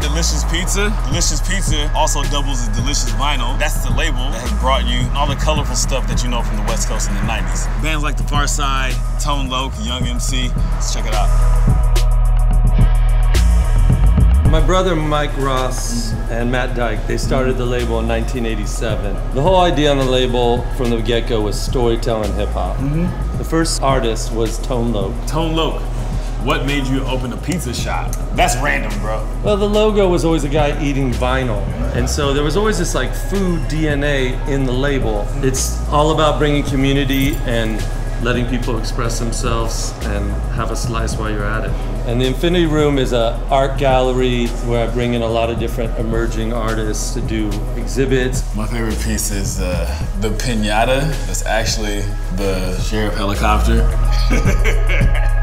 at Delicious Pizza. Delicious Pizza also doubles as Delicious Vinyl. That's the label that has brought you all the colorful stuff that you know from the West Coast in the 90s. Bands like The Pharcyde, Tone Loc, Young MC. Let's check it out. My brother Mike Ross and Matt Dike, they started the label in 1987. The whole idea on the label from the get-go was storytelling hip hop. Mm-hmm. The first artist was Tone Loc. Tone Loc. What made you open a pizza shop? That's random, bro. Well, the logo was always a guy eating vinyl. And so there was always this like food DNA in the label. It's all about bringing community and letting people express themselves and have a slice while you're at it. And the Infinity Room is a art gallery where I bring in a lot of different emerging artists to do exhibits. My favorite piece is uh, the pinata. That's actually the sheriff helicopter.